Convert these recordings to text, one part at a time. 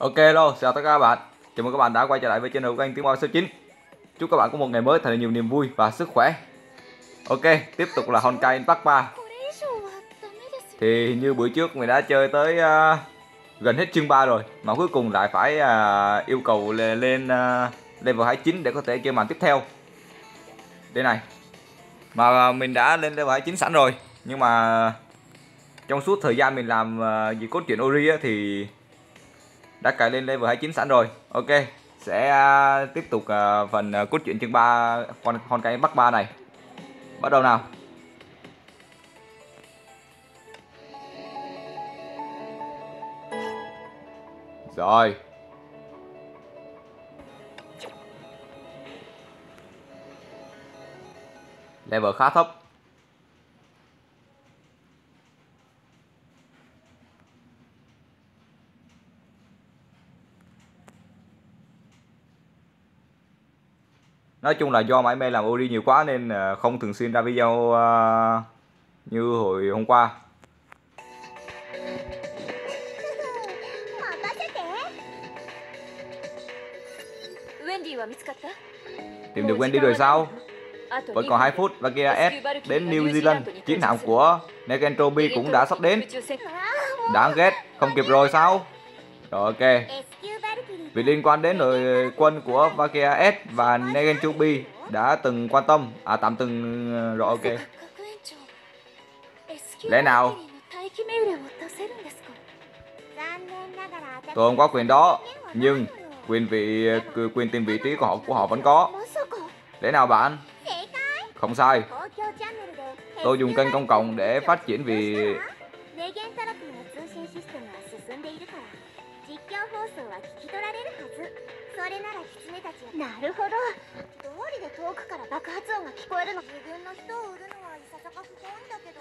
Ok hello, chào tất cả các bạn. Chào mừng các bạn đã quay trở lại với channel của anh Tiếng Bao số 9 Chúc các bạn có một ngày mới thật là nhiều niềm vui và sức khỏe. Ok, tiếp tục là Honkai Impact 3 Thì như buổi trước mình đã chơi tới uh, gần hết chương 3 rồi Mà cuối cùng lại phải uh, yêu cầu lên, lên uh, level 29 để có thể chơi màn tiếp theo. Đây này. Mà uh, mình đã lên level 29 sẵn rồi Nhưng mà trong suốt thời gian mình làm uh, gì cốt truyện Ori á, thì đã cài lên level 29 sẵn rồi. Ok, sẽ à, tiếp tục à, phần à, cốt truyện chương 3 con con cái bắc 3 này. Bắt đầu nào. Rồi. Level khá thấp. Nói chung là do mãi mê làm Ori nhiều quá nên không thường xuyên ra video uh, như hồi hôm qua. Tìm được Wendy rồi sao? Vẫn còn 2 phút và kia S đến New Zealand. Chiến hạm của Negentrobi cũng đã sắp đến. Đáng ghét không kịp rồi sao? Rồi ok vì liên quan đến đội quân của Vakia S và Negen Chubi đã từng quan tâm, à tạm từng ờ, rồi ok. Lẽ nào tôi không có quyền đó, nhưng quyền vị ờ, quyền tìm vị trí của họ của họ vẫn có. Lẽ nào bạn? Không sai. Tôi dùng kênh công cộng để phát triển vì なるほど。どうりで遠くから爆発音が聞こえるの。自分の人を売るのはいささか不本意だけど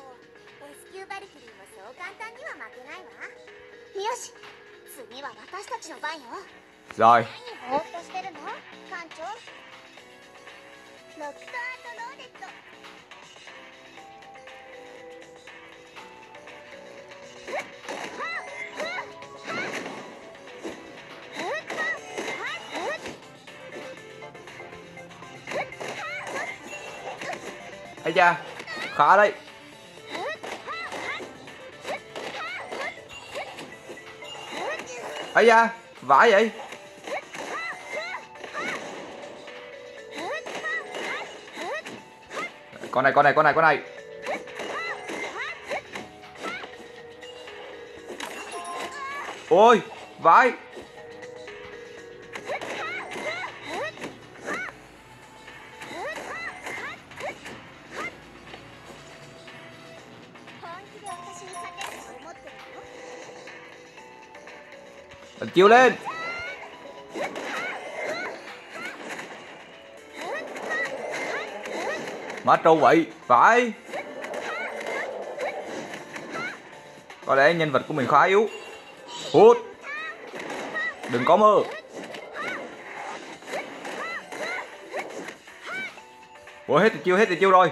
レスキューバリキリーもそう簡単には負けないわ。よし。次は私たちの番よ。Rồi Ây khó Khá đấy. Ấy da, Vãi vậy. Con này con này con này con này. Ôi, Vãi. Mình chiêu lên. Má trâu vậy, Phải. Có lẽ nhân vật của mình khá yếu. Hút. Đừng có mơ. Ủa, hết thì chiêu, hết thì chiêu rồi.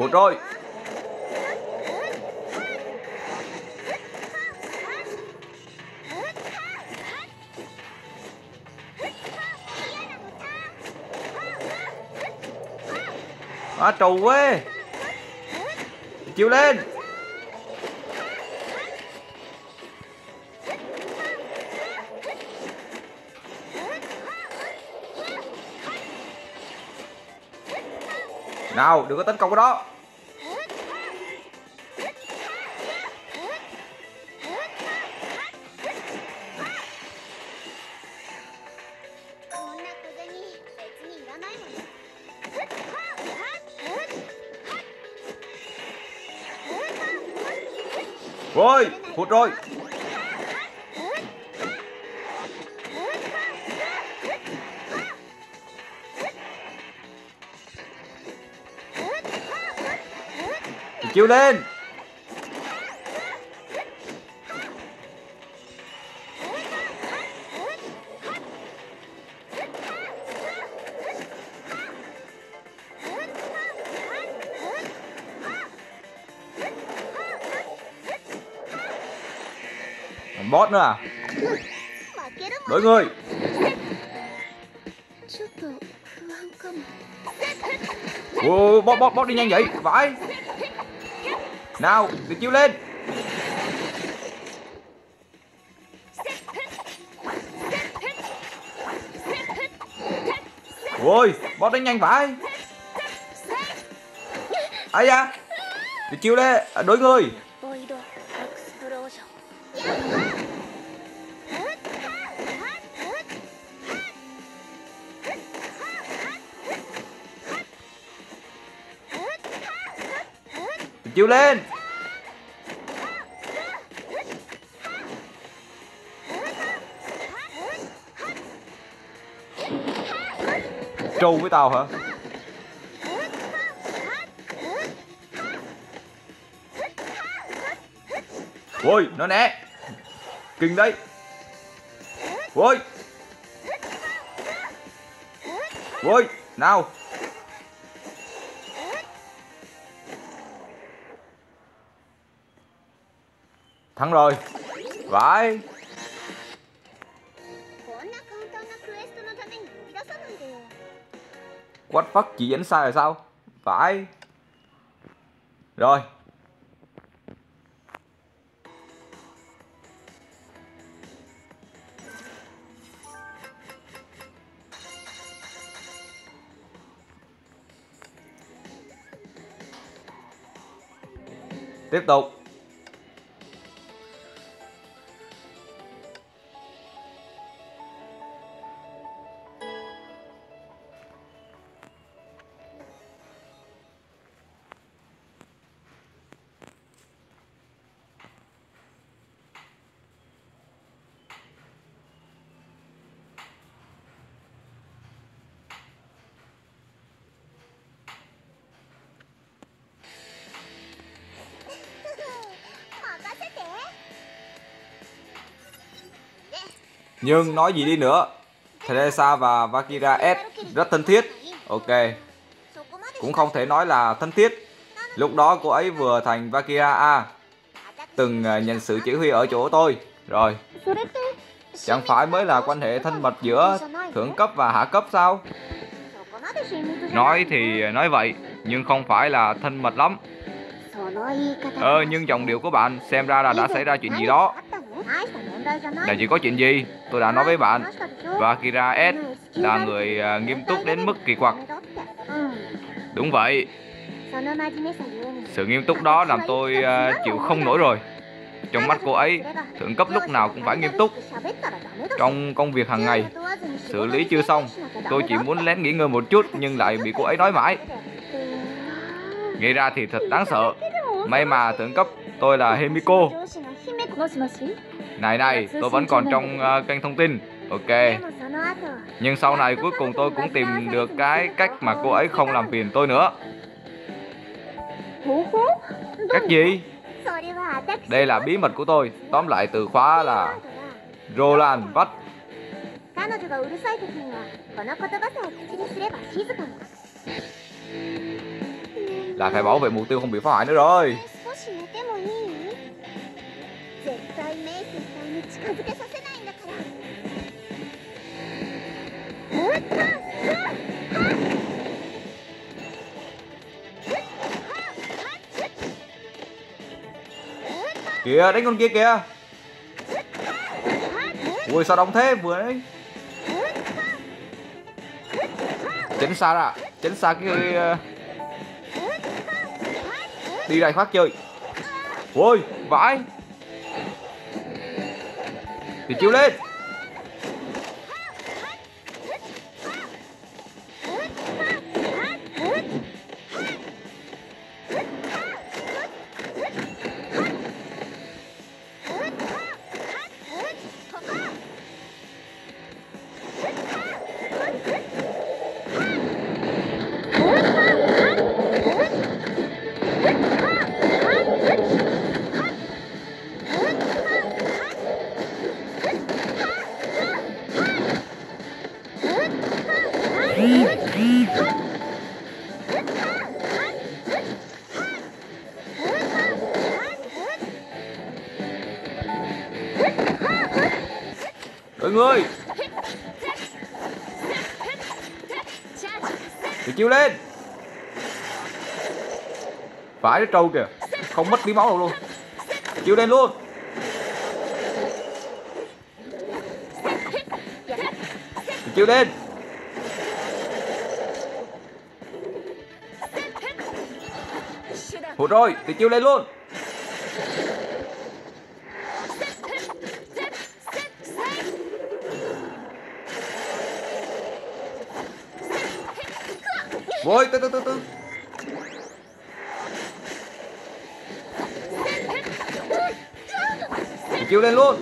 Hụt rồi Á trù quá. Chiêu lên. Nào đừng có tấn công cái đó. Phút rồi. Chiêu lên. nữa à? Đối người. Wow, bóp bóp bóp đi nhanh vậy. Vãi. Nào, tuyệt chiêu lên. Ôi, bóp đánh nhanh vãi. Ây da? Tuyệt chiêu lên, à, đối người. Chịu lên. Trù với tao hả? Ôi, nó né. Kinh đấy. Ôi. Ôi, nào. Thắng rồi. Vãi What fuck? Chỉ đánh sai rồi sao? Phải. Rồi. Tiếp tục. Nhưng nói gì đi nữa, Teresa và Vakira S rất thân thiết. Ok. Cũng không thể nói là thân thiết. Lúc đó cô ấy vừa thành Vakira A. Từng à, nhận sự chỉ huy ở chỗ tôi. Rồi. Chẳng phải mới là quan hệ thân mật giữa thượng cấp và hạ cấp sao? Nói thì nói vậy, nhưng không phải là thân mật lắm. Ờ, nhưng giọng điệu của bạn xem ra là đã xảy ra chuyện gì đó. Là chỉ có chuyện gì? Tôi đã nói với bạn. Và Kira S là người à, nghiêm túc đến mức kỳ quặc. Đúng vậy. Sự nghiêm túc đó làm tôi à, chịu không nổi rồi. Trong mắt cô ấy, thượng cấp lúc nào cũng phải nghiêm túc. Trong công việc hàng ngày, xử lý chưa xong Tôi chỉ muốn lén nghỉ ngơi một chút nhưng lại bị cô ấy nói mãi. Nghe ra thì thật đáng sợ. May mà thượng cấp tôi là Hemiko. Này này, tôi vẫn còn trong uh, kênh thông tin. Ok. Nhưng sau này cuối cùng tôi cũng tìm được cái cách mà cô ấy không làm phiền tôi nữa. Cách gì? Đây là bí mật của tôi. Tóm lại từ khóa là Roland Vắt Là phải bảo vệ mục tiêu không bị phá hoại nữa rồi. 近づけさせないんだからうっはっはっはっ Kìa đánh con kia kìa Ui sao đông thế vừa đấy Tránh xa ra Tránh xa cái ờ, Đi đây phát chơi Ui vãi Thì chiếu lên Mọi người. Thì chiêu lên. Phải nó trâu kìa. Không mất tí máu đâu luôn. Chiêu lên luôn. Thì chiêu lên. Hụt rồi, Thì chiêu lên luôn. Ôi từ từ từ từ chiêu lên luôn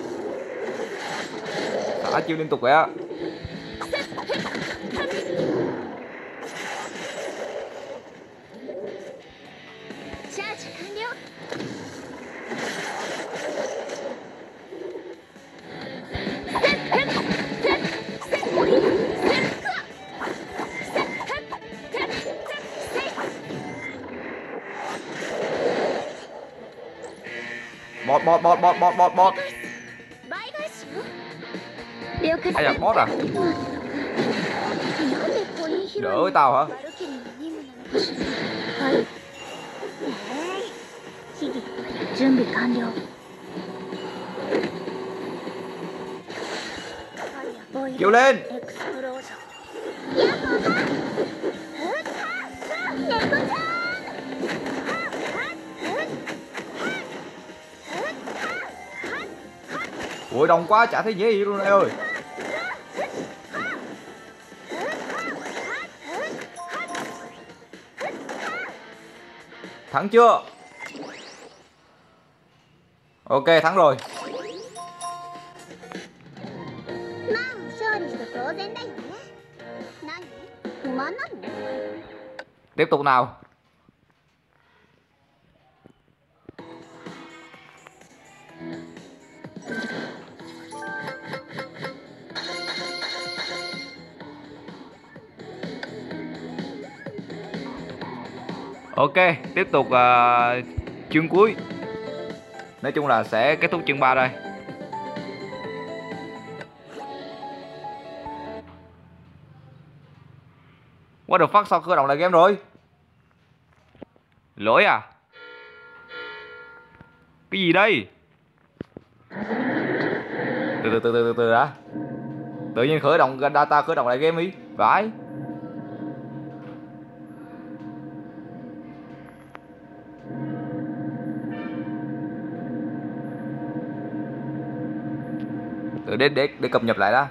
Đã chiêu liên tục vậy á à. bot bot bot bot bot bot. Ai là bot à? Đỡ với tao hả? Chuẩn bị hoàn liệu Kêu lên. bụi đông quá, chả thấy dễ gì luôn em ơi. Thắng chưa? Ok, thắng rồi. Tiếp tục nào. Ok, tiếp tục uh, chương cuối. Nói chung là sẽ kết thúc chương 3 đây. What the fuck sao khởi động lại game rồi? Lỗi à? Cái gì đây? Từ từ từ từ từ từ đã. Tự nhiên khởi động data khởi động lại game đi. Vãi. Từ để để để cập nhật lại đó.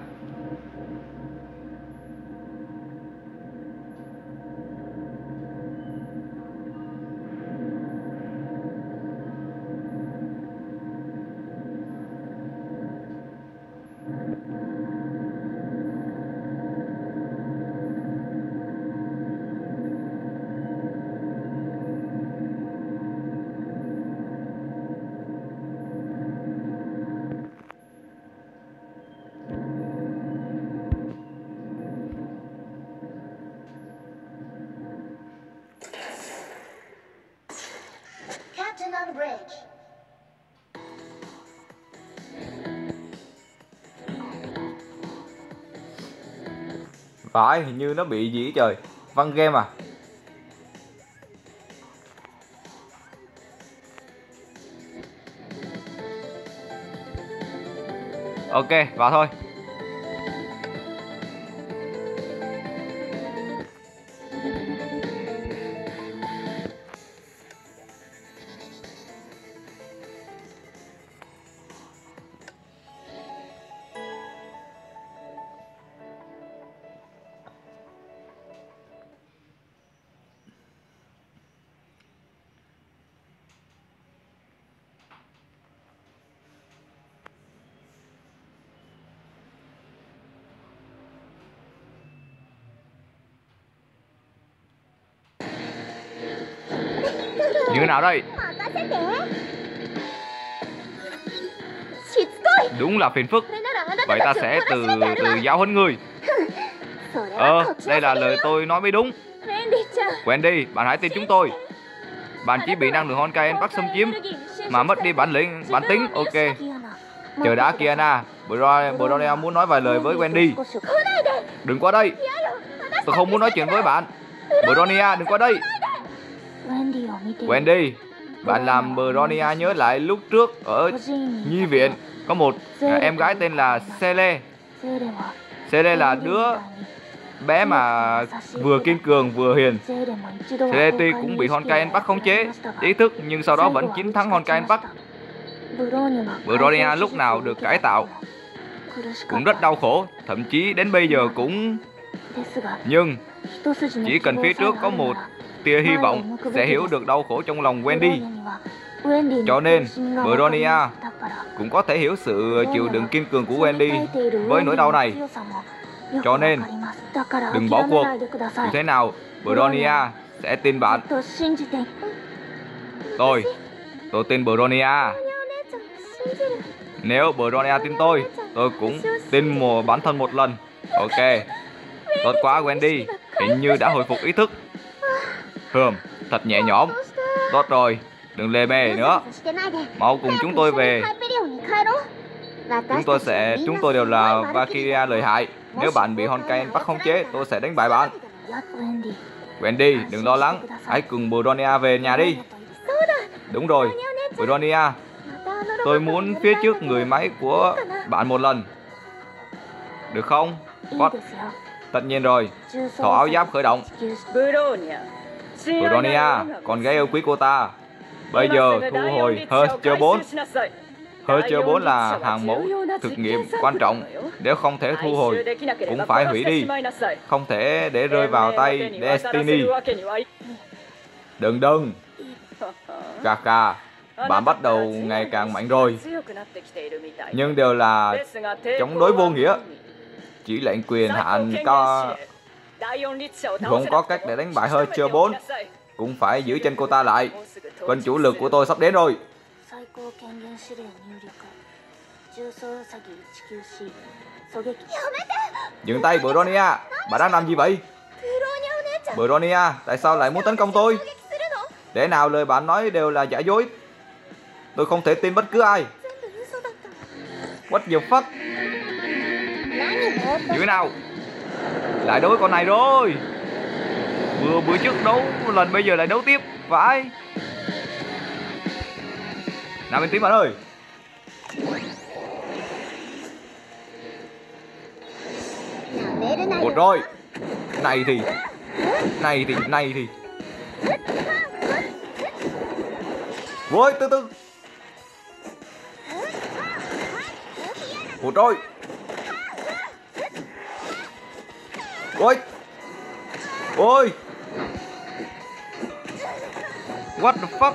Phải hình như nó bị gì trời. Văn game à? Ok vào thôi. như nào đây? Đúng là phiền phức. Vậy ta sẽ từ từ giáo huấn người Ờ, đây là lời tôi nói mới đúng. Wendy, bạn hãy tin chúng tôi. Bạn chỉ bị năng lượng Honkaen bắt xâm chiếm Mà mất đi bản lĩnh, bản tính, ok. Chờ đã Kiana, Bronia muốn nói vài lời với Wendy. Đừng qua đây. Tôi không muốn nói chuyện với bạn. Bronia, đừng qua đây. Wendy, bạn làm Bronia nhớ lại lúc trước ở nhi viện có một à, em gái tên là Sele. Sele là đứa bé mà vừa kiên cường vừa hiền. Sele tuy cũng bị Honkai Enpak khống chế, ý thức nhưng sau đó vẫn chiến thắng Honkai Enpak. Bronia lúc nào được cải tạo cũng rất đau khổ, thậm chí đến bây giờ cũng nhưng chỉ cần phía trước có một tia hy vọng sẽ hiểu được đau khổ trong lòng Wendy. Cho nên Bronia cũng có thể hiểu sự chịu đựng kiên cường của Wendy với nỗi đau này. cho nên đừng bỏ cuộc. dù thế nào Bronia sẽ tin bạn. tôi tôi tin Bronia. Nếu Bronia tin tôi tôi cũng tin một bản thân một lần. Ok tốt quá Wendy. Hình như đã hồi phục ý thức Hừm, thật nhẹ nhõm. Tốt rồi đừng lê mê nữa. Mau cùng chúng tôi về. Chúng tôi sẽ chúng tôi đều là Valkyria lợi hại. Nếu bạn bị Honkai bắt khống chế tôi sẽ đánh bại bạn. Wendy đừng lo lắng. Hãy cùng Bronia về nhà đi. Đúng rồi Bronia tôi muốn phía trước người máy của bạn một lần. Được không? What? tất nhiên rồi. Thỏ áo giáp khởi động. Bronia Huronia, à, con gái yêu quý cô ta. Bây giờ thu hồi Hercher 4 Hercher 4 là hàng mẫu thực nghiệm quan trọng. Nếu không thể thu hồi cũng phải hủy đi. Không thể để rơi vào tay Destiny. Đừng đừng. Cà cà bạn bắt đầu ngày càng mạnh rồi. Nhưng đều là chống đối vô nghĩa. chỉ lệnh quyền hạn cao không có cách để đánh bại Hercher 4 cũng phải giữ chân cô ta lại. Quân chủ lực của tôi sắp đến rồi. Dừng tay Bronia. Bà đang làm gì vậy? Bronia tại sao lại muốn tấn công tôi? Để nào lời bạn nói đều là giả dối. Tôi không thể tin bất cứ ai. What the fuck? Như thế nào Lại đối con này rồi. Vừa bữa trước đấu một lần bây giờ lại đấu tiếp Phải. Nào bên tím bạn ơi. Một rồi. Này thì. Này thì Này thì. Ôi từ từ. Một rồi Ôi. Ôi. What the fuck?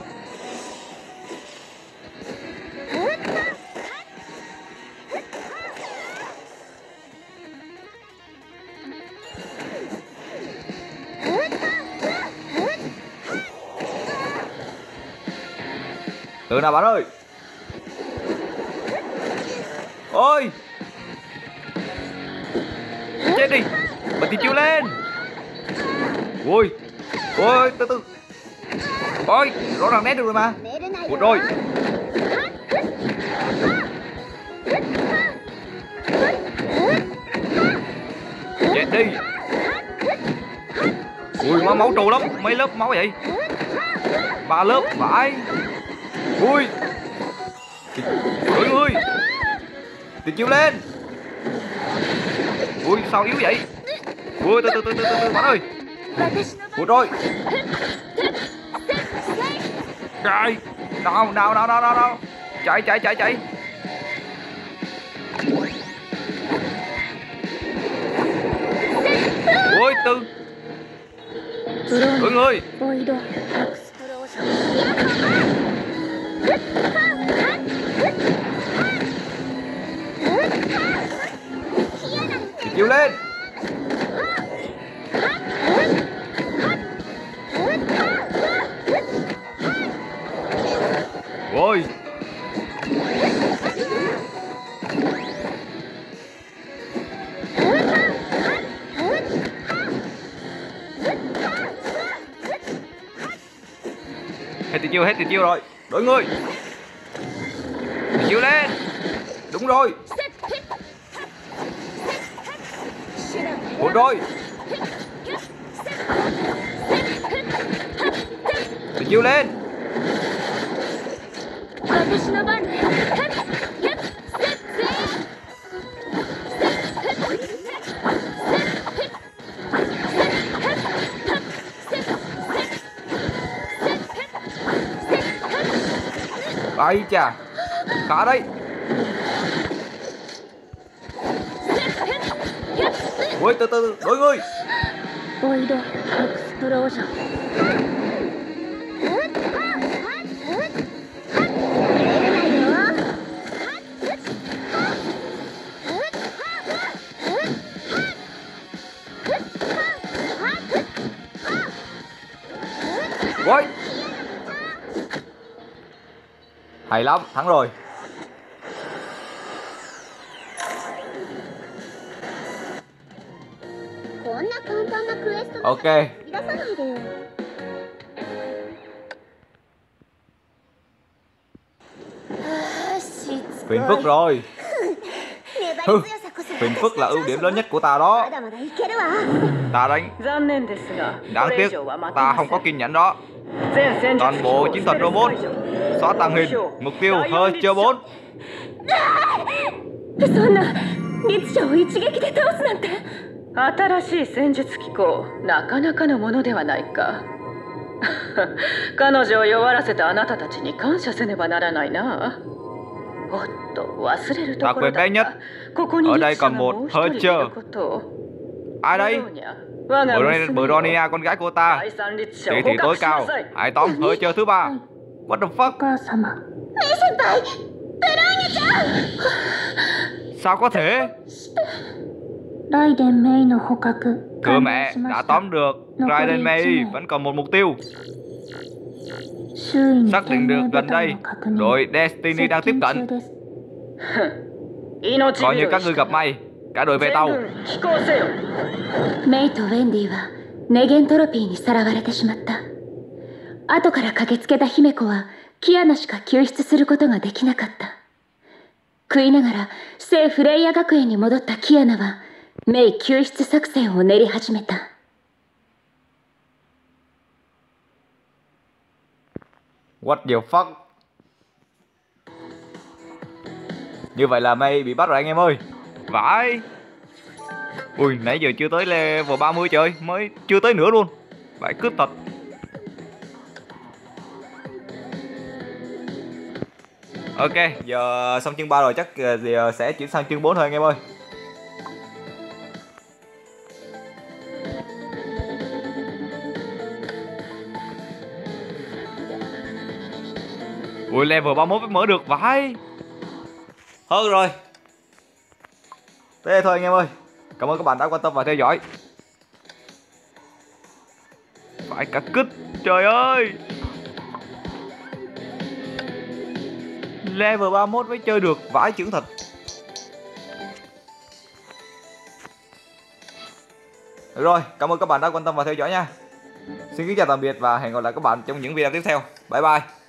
Từ nào bạn ơi? Ôi. Chết đi thì chiếu lên. Ui Ôi, từ từ. Ôi, rõ ràng né được rồi mà. Một rồi Chết đi. Ui, má máu trù lắm. Mấy lớp máu vậy? Ba lớp phải Ui. Trời ơi. Tiền chiêu lên. Ui, sao yếu vậy? ui, từ từ từ từ từ bạn ơi. Một rồi. Chạy nào nào nào nào nào nào. Chạy chạy chạy chạy. Ôi, từ. Ưng ơi chiều lên. hết tiền chiêu hết tiền chiêu rồi. Đổi người. Tiền chiêu lên. Đúng rồi. Bộ đôi. Tiền chiêu lên. Ờ, いじゃ。ん辛い。おいととおいおい・エクスプロージョン。hay lắm thắng rồi. Ok. Phiền phức rồi. Hừ, phiền phức là ưu điểm lớn nhất của ta đó. Ta đánh. Đáng tiếc Ta không có kinh nhẫn đó. Toàn bộ chiến thuật robot Xóa tàng hình Mục tiêu hơi chưa bốn そんな律者を一撃で倒すなんて新しい戦術機構なかなかのものではないか彼女を弱らせたあなたたちに感謝せねばならないなおっと忘れるところだ Đặc biệt đây っ nhất たここに ở 律 đây 者 còn が một もう一 hơi 人い chờ ることを Ai đây Bronia con gái cô ta. Tỷ tỷ tối cao hãy tóm hơi chơi thứ ba. What the fuck? Sao có thể? Thưa mẹ đã tóm được. Raiden Mei Vẫn còn một mục tiêu. Xác định được gần đây. Đội Destiny đang tiếp cận. Coi như các ngươi gặp may. 飛行せよ。メイとウェンディはネゲントロピーにさらわれてしまった。後から駆けつけた姫子はキアナしか救出することができなかった。食いながら聖フレイヤ学園に戻ったキアナはメイ救出作戦を練り始めた。What the fuck? Như vậy là May bị bắt rồi anh em ơi Vãi Ui, nãy giờ chưa tới level 30 trời, Mới chưa tới nữa luôn. Vãi cướp thật Ok, giờ xong chương 3 rồi, chắc giờ ờ, sẽ chuyển sang chương 4 thôi anh em ơi. Ui, level 31 mới mở được vãi Hơn rồi. Thế thôi anh em ơi Cảm ơn các bạn đã quan tâm và theo dõi. Phải cả kích Trời ơi! Level 31 mới chơi được Vãi trưởng thật. Được rồi, cảm ơn các bạn đã quan tâm và theo dõi nha. Xin kính chào tạm biệt và hẹn gặp lại các bạn trong những video tiếp theo. Bye bye.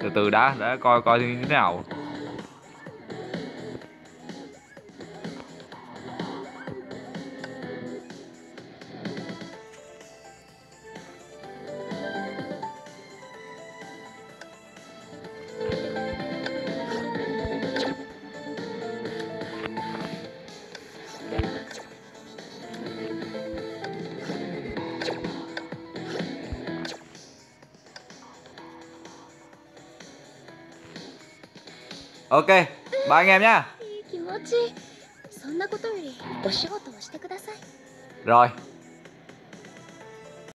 Từ từ đã đã coi coi như thế nào. ok ba anh em nhá rồi